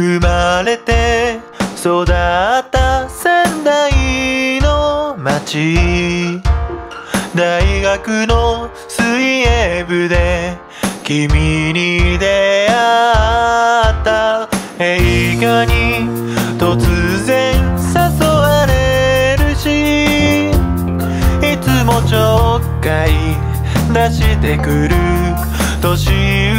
生まれて育った仙台の町大学の水泳部で君に出会った映画に突然誘われるしいつもちょっかい出してくる年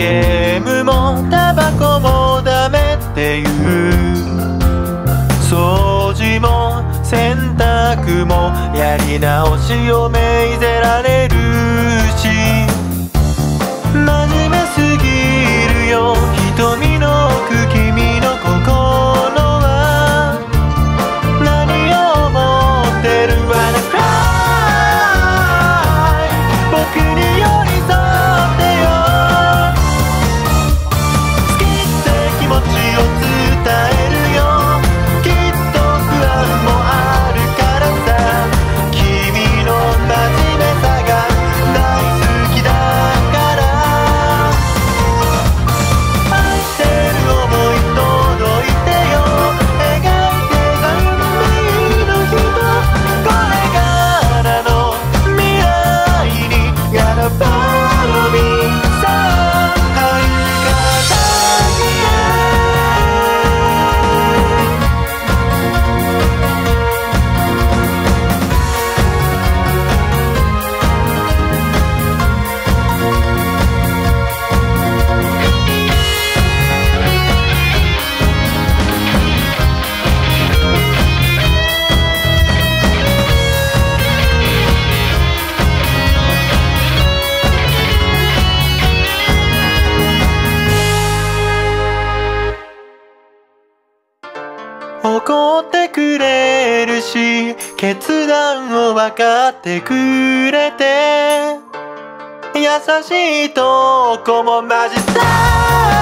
ゲームもタバコもダメっていう。掃除も洗濯もやり直しを命ぜられるし。真面目すぎ怒ってくれるし決断を分かってくれて。優しいとこもマジさ